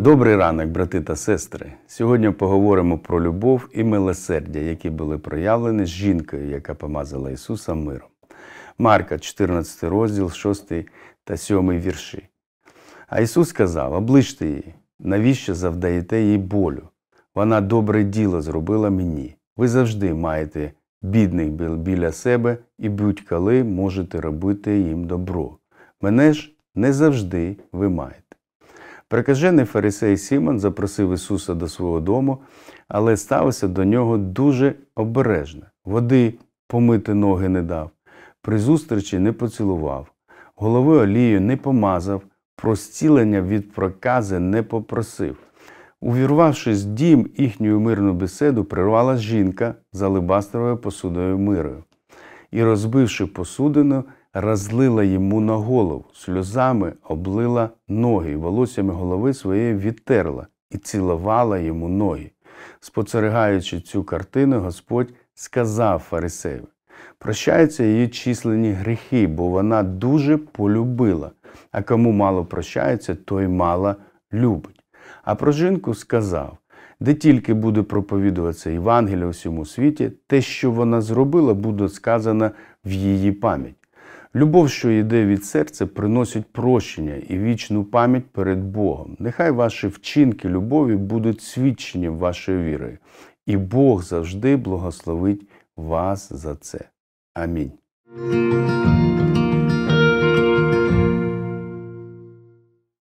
Добрий ранок, брати та сестри. Сьогодні поговоримо про любов і милосердя, які були проявлені з жінкою, яка помазала Ісуса миром. Марка, 14 розділ, 6 та 7 вірші. А Ісус сказав: оближте її, навіщо завдаєте їй болю? Вона добре діло зробила мені. Ви завжди маєте бідних біля себе і будь-коли можете робити їм добро. Мене ж не завжди ви маєте. Прикажений фарисей Сімон запросив Ісуса до свого дому, але ставився до нього дуже обережно. Води помити ноги не дав, при зустрічі не поцілував, голови олією не помазав, про зцілення від прокази не попросив. Увірвавшись в дім їхню мирну беседу, прирвалась жінка з алебастровою посудою мирою і, розбивши посудину, розлила йому на голову, сльозами облила ноги, волоссями голови своєї відтерла і цілувала йому ноги. Спостерігаючи цю картину, Господь сказав фарисею: прощаються її численні гріхи, бо вона дуже полюбила, а кому мало прощається, той мало любить. А про жінку сказав: де тільки буде проповідуватися Євангелія у всьому світі, те, що вона зробила, буде сказано в її пам'ять. Любов, що йде від серця, приносить прощення і вічну пам'ять перед Богом. Нехай ваші вчинки любові будуть свідченням вашої віри, і Бог завжди благословить вас за це. Амінь.